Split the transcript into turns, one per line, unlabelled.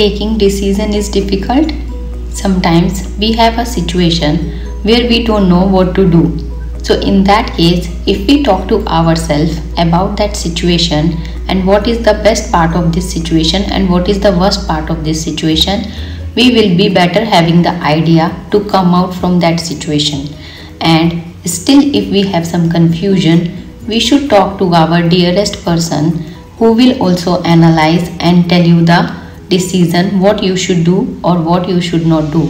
taking decision is difficult? Sometimes we have a situation where we don't know what to do. So in that case, if we talk to ourselves about that situation and what is the best part of this situation and what is the worst part of this situation, we will be better having the idea to come out from that situation. And still if we have some confusion, we should talk to our dearest person who will also analyze and tell you the decision what you should do or what you should not do